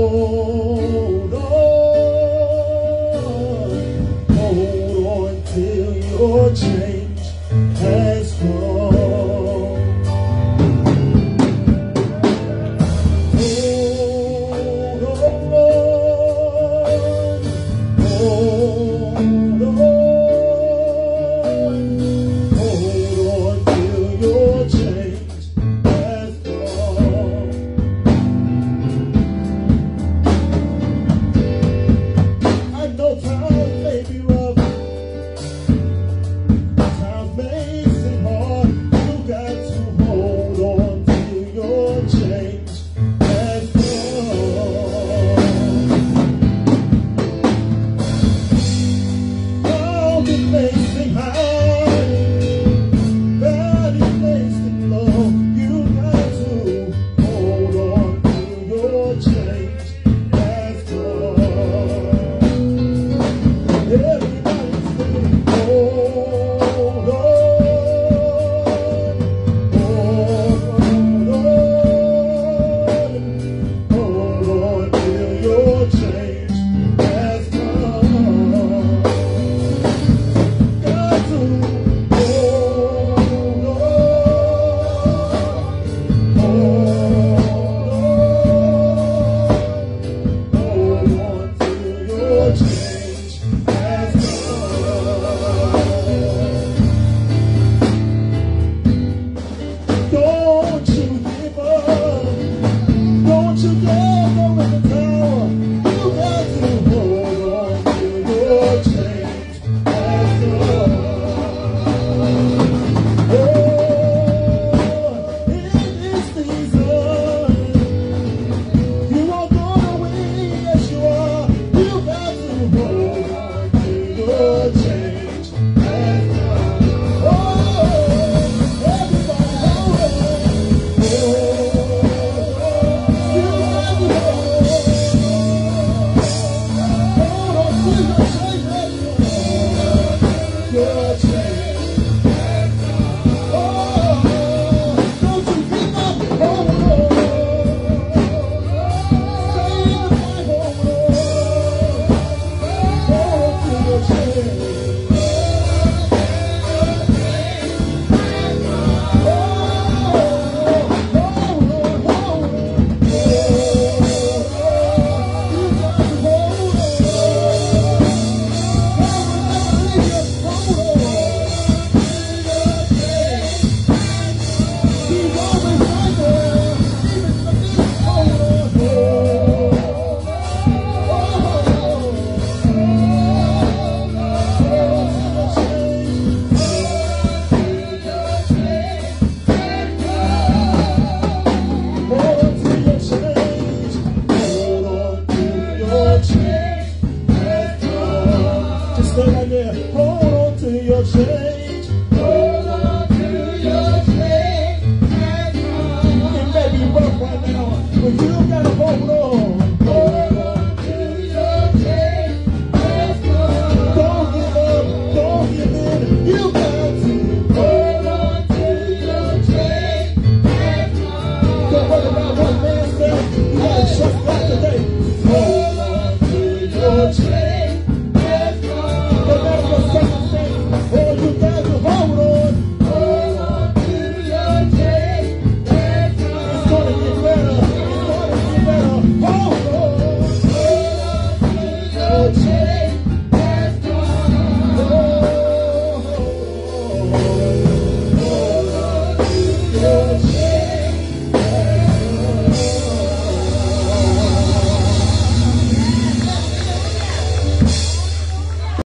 Oh. Together with the but you gotta hold